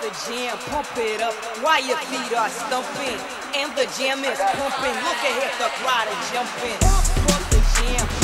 the jam, pump it up while your feet are stumping. And the jam is pumping. Look ahead, the crowd is jumping. Pump the jam,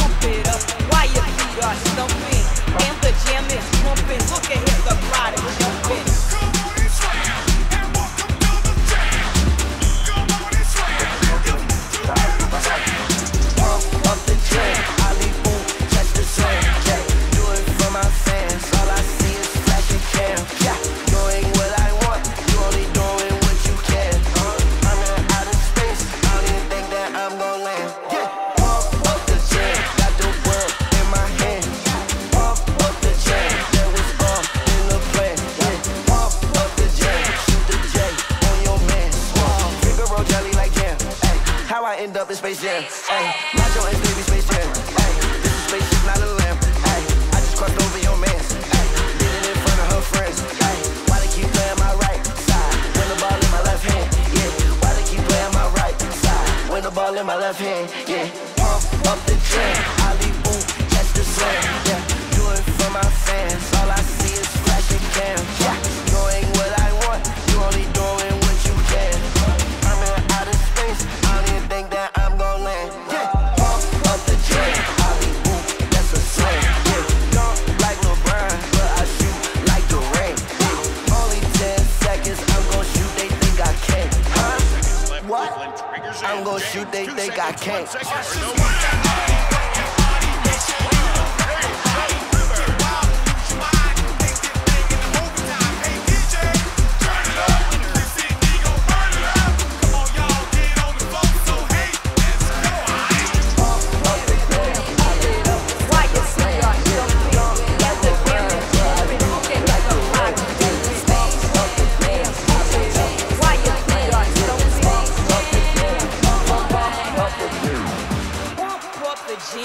up in Space Jam? Ay, my joint baby Space Jam. Ay, this is spaceship, not a lamb. Ay, I just crossed over your man. Ay, did it in front of her friends. Ay, why they keep playing my right side when the ball in my left hand? Yeah, why they keep playing my right side when the ball in my left hand? Yeah, pump up the jam, Ali boom, catch the slam. Yeah, do it for my fans. I'm gon' shoot, they think I can't.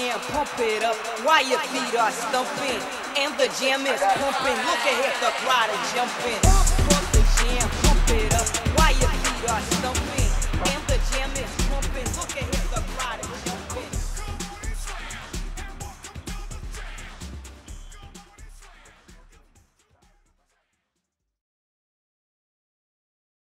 jam, pump it up while your feet are stumping. And the jam is pumping, look ahead, the crowd is jumping. Pump, pump the jam, pump it up.